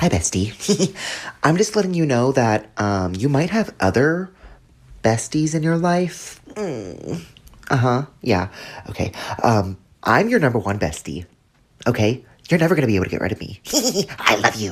Hi, bestie. I'm just letting you know that um, you might have other besties in your life. Mm. Uh huh. Yeah. Okay. Um, I'm your number one bestie. Okay? You're never gonna be able to get rid of me. I love you.